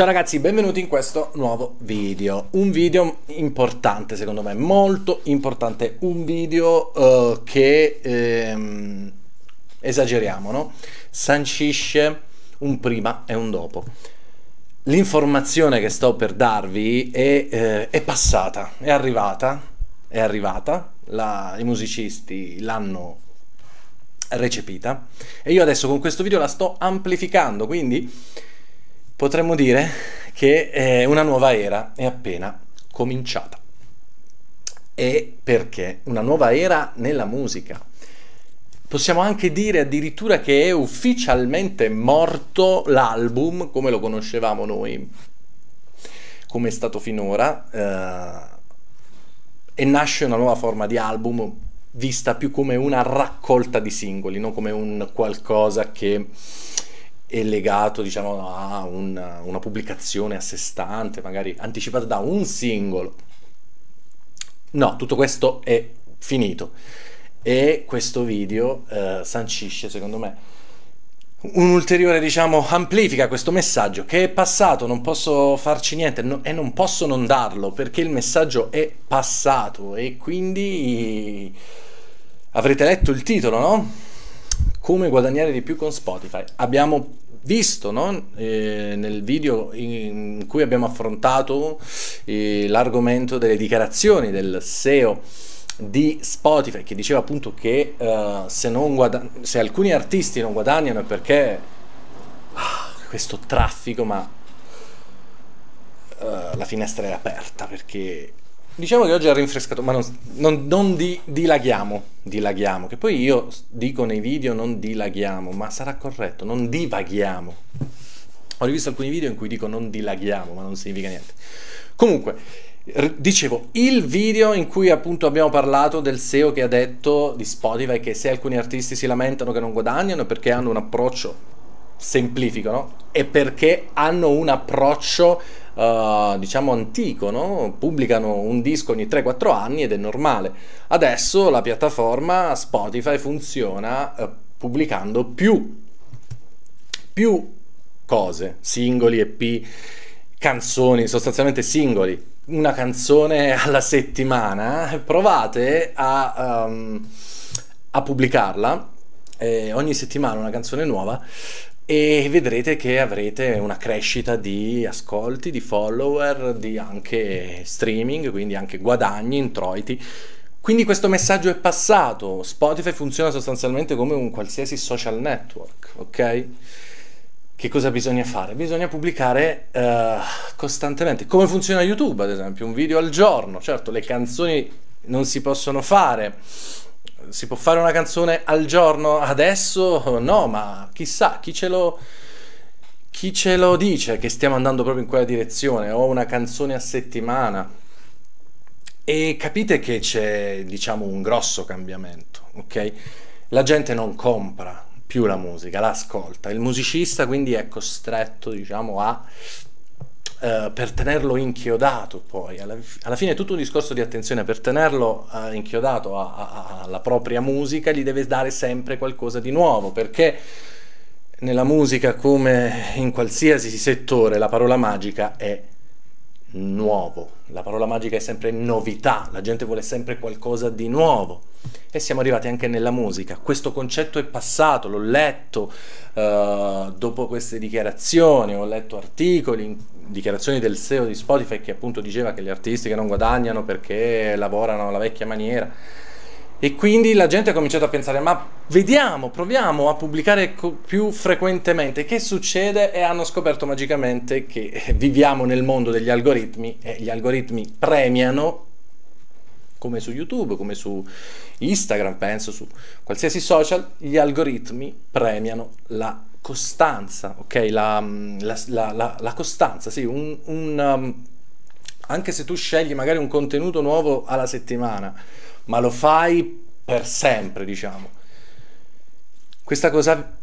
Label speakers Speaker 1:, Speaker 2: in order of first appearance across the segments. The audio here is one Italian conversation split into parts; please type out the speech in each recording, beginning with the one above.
Speaker 1: Ciao ragazzi, benvenuti in questo nuovo video. Un video importante secondo me, molto importante. Un video uh, che ehm, esageriamo, no? Sancisce un prima e un dopo. L'informazione che sto per darvi è, eh, è passata, è arrivata, è arrivata. La, I musicisti l'hanno recepita e io adesso con questo video la sto amplificando, quindi potremmo dire che eh, una nuova era è appena cominciata. E perché? Una nuova era nella musica. Possiamo anche dire addirittura che è ufficialmente morto l'album come lo conoscevamo noi, come è stato finora, eh, e nasce una nuova forma di album vista più come una raccolta di singoli, non come un qualcosa che è legato diciamo, a una, una pubblicazione a sé stante, magari anticipata da un singolo. No, tutto questo è finito e questo video eh, sancisce secondo me un ulteriore diciamo amplifica questo messaggio che è passato non posso farci niente no, e non posso non darlo perché il messaggio è passato e quindi avrete letto il titolo no? Come guadagnare di più con Spotify abbiamo visto no? eh, nel video in cui abbiamo affrontato eh, l'argomento delle dichiarazioni del SEO di Spotify che diceva appunto che uh, se, guada- se, alcuni artisti non guadagnano è perché ah, questo traffico ma uh, la finestra è aperta perché Diciamo che oggi ha rinfrescato, ma non, non, non di, dilaghiamo, dilaghiamo, che poi io dico nei video non dilaghiamo, ma sarà corretto, non divaghiamo. Ho rivisto alcuni video in cui dico non dilaghiamo, ma non significa niente. Comunque, dicevo, il video in cui appunto abbiamo parlato del SEO che ha detto di Spotify che se alcuni artisti si lamentano che non guadagnano è perché hanno un approccio semplifico, no? E perché hanno un approccio uh, diciamo antico, no? pubblicano un disco ogni 3-4 anni ed è normale. Adesso la piattaforma Spotify funziona uh, pubblicando più, più cose, singoli, EP, canzoni, sostanzialmente singoli, una canzone alla settimana, provate a, um, a pubblicarla eh, ogni settimana una canzone nuova e vedrete che avrete una crescita di ascolti, di follower, di anche streaming, quindi anche guadagni, introiti. Quindi questo messaggio è passato. Spotify funziona sostanzialmente come un qualsiasi social network, ok? Che cosa bisogna fare? Bisogna pubblicare uh, costantemente. Come funziona YouTube, ad esempio, un video al giorno. Certo, le canzoni non si possono fare si può fare una canzone al giorno adesso? No, ma chissà, chi ce lo, chi ce lo dice che stiamo andando proprio in quella direzione? Ho una canzone a settimana. E capite che c'è, diciamo, un grosso cambiamento, ok? La gente non compra più la musica, l'ascolta. Il musicista quindi è costretto, diciamo, a Uh, per tenerlo inchiodato poi, alla, alla, fine è tutto un discorso di attenzione, per tenerlo uh, inchiodato alla propria musica gli deve dare sempre qualcosa di nuovo, perché nella musica come in qualsiasi settore la parola magica è nuovo, la parola magica è sempre novità, la gente vuole sempre qualcosa di nuovo. E siamo arrivati anche nella musica. Questo concetto è passato, l'ho letto uh, dopo queste dichiarazioni, ho letto articoli, dichiarazioni del SEO di Spotify che appunto diceva che gli artisti che non guadagnano perché lavorano alla vecchia maniera. E quindi la gente ha cominciato a pensare, ma vediamo, proviamo a pubblicare co- più frequentemente. Che succede? E hanno scoperto magicamente che viviamo nel mondo degli algoritmi e gli algoritmi premiano come su YouTube, come su Instagram, penso, su qualsiasi social, gli algoritmi premiano la costanza, ok? La, la, la, la costanza, sì, un, un, um, anche se tu scegli magari un contenuto nuovo alla settimana, ma lo fai per sempre, diciamo. Questa cosa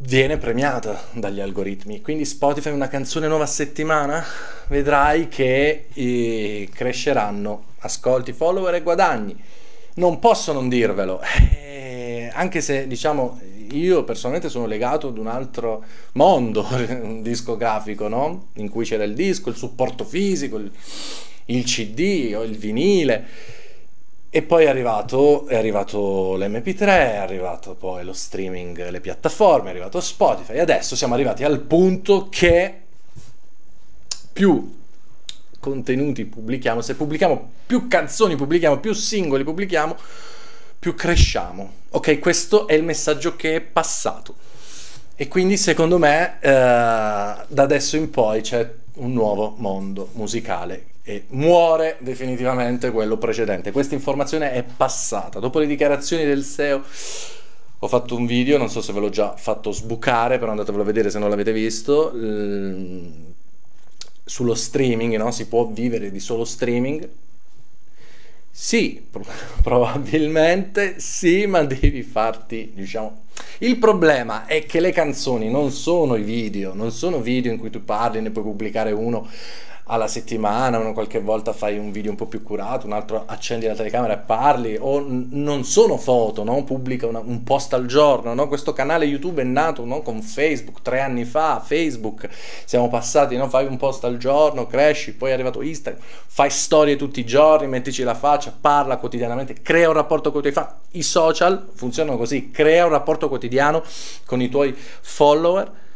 Speaker 1: viene premiata dagli algoritmi. Quindi Spotify una canzone nuova a settimana, vedrai che eh, cresceranno ascolti, follower e guadagni. Non posso non dirvelo, eh, anche se diciamo io personalmente sono legato ad un altro mondo discografico, no? In cui c'era il disco, il supporto fisico, il, il CD o il vinile. E poi è arrivato, è arrivato l'MP3, è arrivato poi lo streaming, le piattaforme, è arrivato Spotify e adesso siamo arrivati al punto che più contenuti pubblichiamo, se pubblichiamo più canzoni, pubblichiamo più singoli, pubblichiamo, più cresciamo. Ok, questo è il messaggio che è passato. E quindi secondo me eh, da adesso in poi c'è un nuovo mondo musicale e muore definitivamente quello precedente. Questa informazione è passata. Dopo le dichiarazioni del SEO ho fatto un video, non so se ve l'ho già fatto sbucare, però andatevelo a vedere se non l'avete visto. sullo streaming, no? si può vivere di solo streaming, sì, probabilmente sì, ma devi farti, diciamo... Il problema è che le canzoni non sono i video, non sono video in cui tu parli, ne puoi pubblicare uno alla settimana, una qualche volta fai un video un po' più curato, un altro accendi la telecamera e parli, o n- non sono foto, no? pubblica una, un post al giorno. No? Questo canale YouTube è nato no? con Facebook tre anni fa, Facebook, siamo passati, no? fai un post al giorno, cresci, poi è arrivato Instagram, fai storie tutti i giorni, mettici la faccia, parla quotidianamente, crea un rapporto con i tuoi fan. I social funzionano così, crea un rapporto quotidiano con i tuoi follower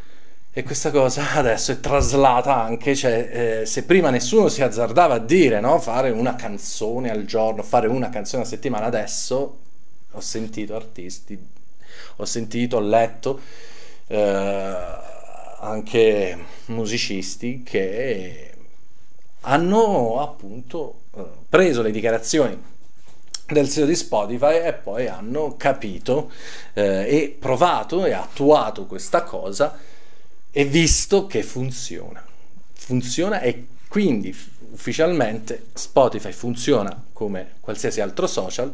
Speaker 1: e questa cosa adesso è traslata anche, cioè eh, se prima nessuno si azzardava a dire, no? Fare una canzone al giorno, fare una canzone a settimana, adesso ho sentito artisti, ho sentito, ho letto eh, anche musicisti che hanno appunto eh, preso le dichiarazioni del sito di Spotify e poi hanno capito eh, e provato e attuato questa cosa e visto che funziona. Funziona e quindi ufficialmente Spotify funziona come qualsiasi altro social.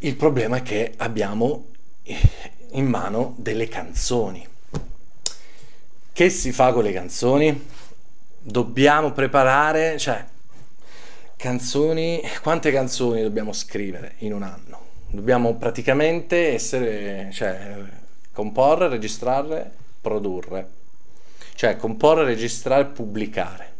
Speaker 1: Il problema è che abbiamo in mano delle canzoni. Che si fa con le canzoni? Dobbiamo preparare, cioè, canzoni, quante canzoni dobbiamo scrivere in un anno? Dobbiamo praticamente essere, cioè, comporre, registrare produrre, cioè comporre, registrare, pubblicare.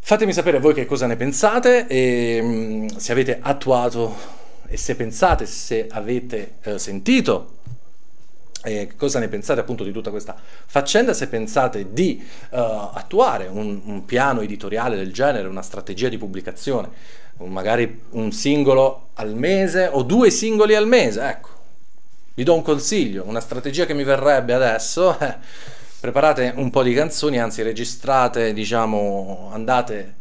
Speaker 1: Fatemi sapere voi che cosa ne pensate e mm, se avete attuato e se pensate, se avete eh, sentito eh, cosa ne pensate appunto di tutta questa faccenda, se pensate di uh, attuare un, un, piano editoriale del genere, una strategia di pubblicazione, magari un singolo al mese o due singoli al mese, ecco, vi do un consiglio, una strategia che mi verrebbe adesso è preparate un po' di canzoni, anzi registrate, diciamo, andate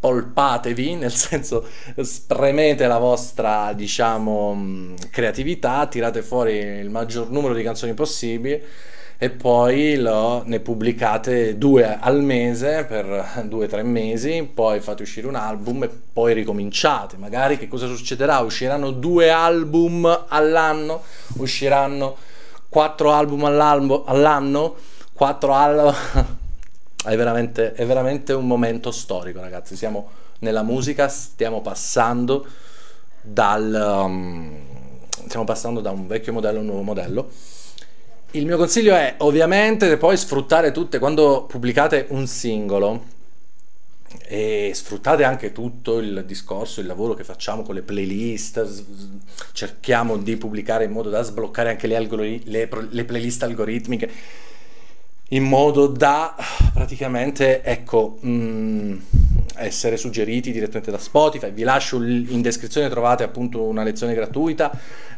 Speaker 1: spolpatevi, nel senso spremete la vostra, diciamo, creatività, tirate fuori il maggior numero di canzoni possibili e poi lo, ne pubblicate due al mese per due o tre mesi, poi fate uscire un album e poi ricominciate. Magari che cosa succederà? Usciranno due album all'anno, usciranno quattro album all'anno, quattro album... è, veramente, è veramente un momento storico, ragazzi. Siamo nella musica, stiamo passando dal... Um, stiamo passando da un vecchio modello a un nuovo modello il mio consiglio è ovviamente poi sfruttare tutte, quando pubblicate un singolo, e sfruttate anche tutto il discorso, il lavoro che facciamo con le playlist, cerchiamo di pubblicare in modo da sbloccare anche le, algori- le, le playlist algoritmiche, in modo da praticamente, ecco, mh, mm, essere suggeriti direttamente da Spotify. Vi lascio in descrizione, trovate appunto una lezione gratuita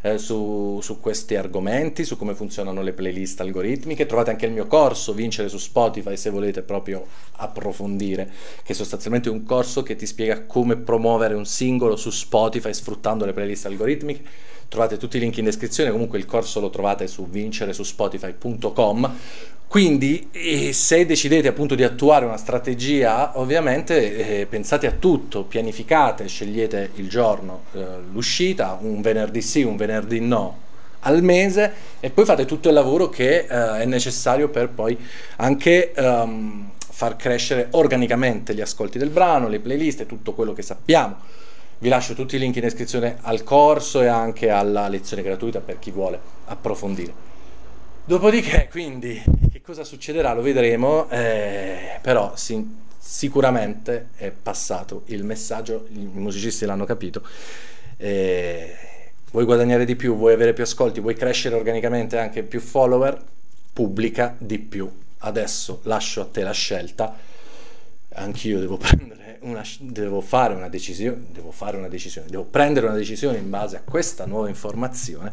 Speaker 1: eh, su, su, questi argomenti, su come funzionano le playlist algoritmiche. Trovate anche il mio corso Vincere su Spotify se volete proprio approfondire, che è sostanzialmente un corso che ti spiega come promuovere un singolo su Spotify sfruttando le playlist algoritmiche. Trovate tutti i link in descrizione, comunque il corso lo trovate su vinceresuspotify.com. Quindi eh, se decidete appunto di attuare una strategia, ovviamente eh, pensate a tutto, pianificate, scegliete il giorno, eh, l'uscita, un venerdì sì, un venerdì no al mese e poi fate tutto il lavoro che eh, è necessario per poi anche um, far crescere organicamente gli ascolti del brano, le playlist e tutto quello che sappiamo Vi lascio tutti i link in descrizione al corso e anche alla lezione gratuita per chi vuole approfondire. Dopodiché, quindi, che cosa succederà lo vedremo, eh, però sì, sicuramente è passato il messaggio, i musicisti l'hanno capito. Eh, vuoi guadagnare di più, vuoi avere più ascolti, vuoi crescere organicamente anche più follower, pubblica di più. Adesso lascio a te la scelta, anch'io devo prendere una, devo fare una decisione, devo fare una decisione, devo prendere una decisione in base a questa nuova informazione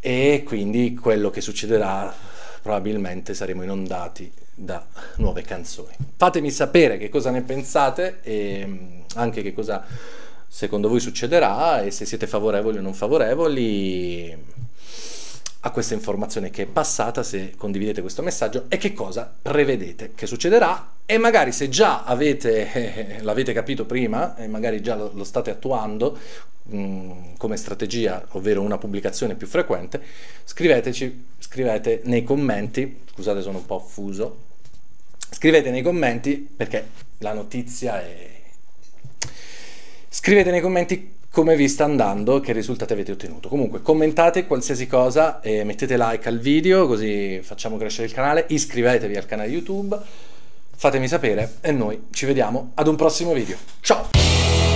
Speaker 1: e quindi quello che succederà probabilmente saremo inondati da nuove canzoni. Fatemi sapere che cosa ne pensate e anche che cosa secondo voi succederà e se siete favorevoli o non favorevoli a questa informazione che è passata, se condividete questo messaggio e che cosa prevedete che succederà. E magari se già avete, eh, l'avete capito prima e magari già lo, lo state attuando mm, come strategia, ovvero una pubblicazione più frequente, scriveteci, scrivete nei commenti, scusate sono un po' fuso, scrivete nei commenti perché la notizia è... Scrivete nei commenti come vi sta andando, che risultati avete ottenuto. Comunque commentate qualsiasi cosa e mettete like al video così facciamo crescere il canale, iscrivetevi al canale YouTube, fatemi sapere e noi ci vediamo ad un prossimo video. Ciao!